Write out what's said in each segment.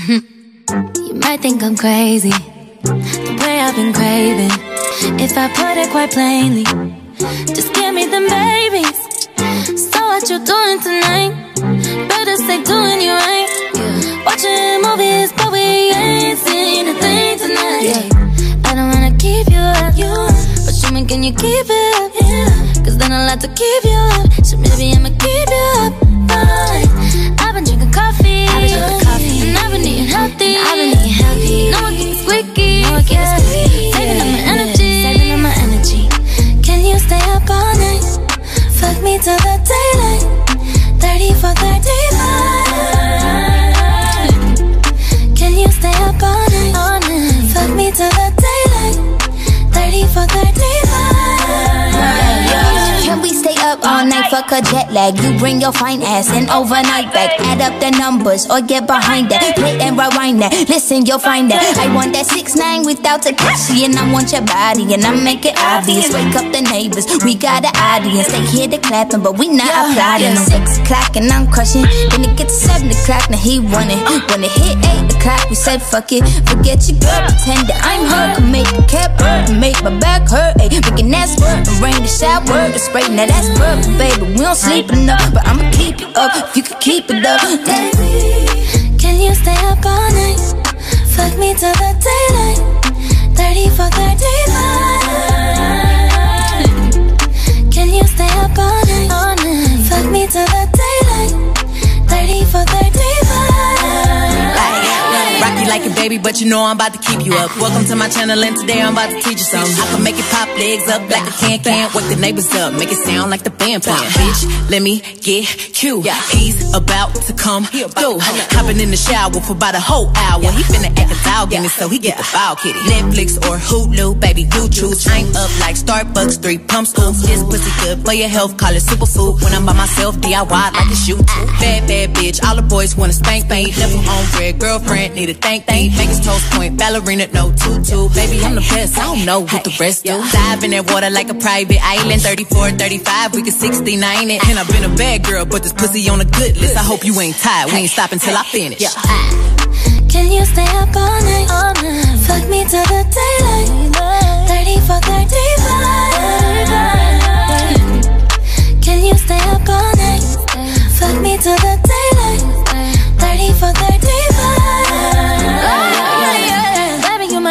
you might think I'm crazy, the way I've been craving. If I put it quite plainly, just give me the babies. So what you doing tonight? Better stay doing you right. Watching movies, but we ain't seen a thing tonight. Yeah. I don't wanna keep you up, you, but show me can you keep it up? Yeah. Cause then I'll have to keep you up. So maybe I'ma keep you up. Fine. Till the daylight. 30 for 35. Can you stay up all night? All night. Fuck me till the daylight. 30 for 35. Can we stay up all night? Fuck a jet lag. You bring your fine ass in overnight back. Add up the numbers or get behind that. Play and rewind that. Listen, you'll find that. I want that six nine without Takashi, and I want your body, and I make it obvious. Wake up the neighbors. We got an audience. They hear the clapping, but we not applauding. Six o'clock and I'm crushing. Then it gets seven o'clock, now he running. When it hit eight o'clock, we said fuck it. Forget your girl, pretend that I'm her. Make the cap hurt, make my back hurt. Shower, the spray. Now that's perfect, baby. We don't sleep enough, but I'ma keep you up if you could keep it up. Baby, can you stay up all night? Fuck me till the daylight. 30 like a baby, but you know I'm about to keep you up. Welcome to my channel, and today I'm about to teach you something. I can make it pop legs up like a can can. Wake the neighbors up, make it sound like the band playing. Bitch, let me get cute. He's about to come through. Hopping in the shower for about a whole hour. He finna act a in it, so he get the foul kitty. Netflix or Hulu, baby, you choose. I'm up like Starbucks, three pumps, ooh. This pussy good for your health, call it superfood. When I'm by myself, DIY like a shoot. Bad, bad bitch, all the boys wanna spank. Left him on red, girlfriend, need a thank thank. Vegas toast point, ballerina, no tutu. Baby, I'm the best, I don't know what the rest do. Dive in that water like a private island. 34, 35, we can 69 it. And I've been a bad girl, but this pussy on a good list. I hope you ain't tired, we ain't stopping till I finish. Yeah. Can you stay up all night? All night. Fuck me till the daylight. 30 for 35. Can you stay up all night? Fuck me till the daylight.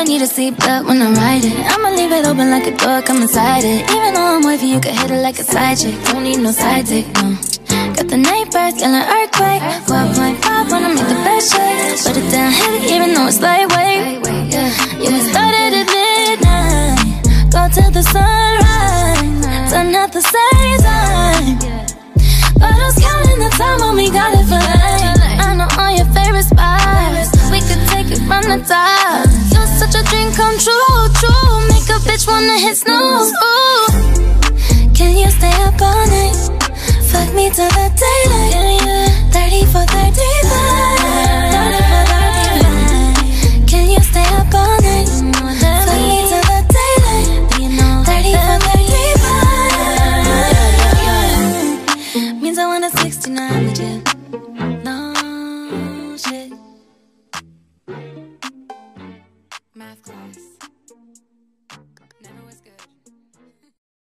35. Baby, you might need a seatbelt when I'm riding. I'ma leave it open like a door, come inside it. Even though I'm wavy, you can hit it like a side chick. Don't need no side dick, no. Got the night birds, yelling earthquake 12.5 wanna make the best shake Put it down heavy even though it's lightweight Yeah, we started at midnight Go till the sunrise Turn out the same time But I'm counting the time when we got it for life I know all your favorite spots We could take it from the top come true, true. Make a bitch wanna hit snooze, ooh. Can you stay up all night? Fuck me till the daylight stars.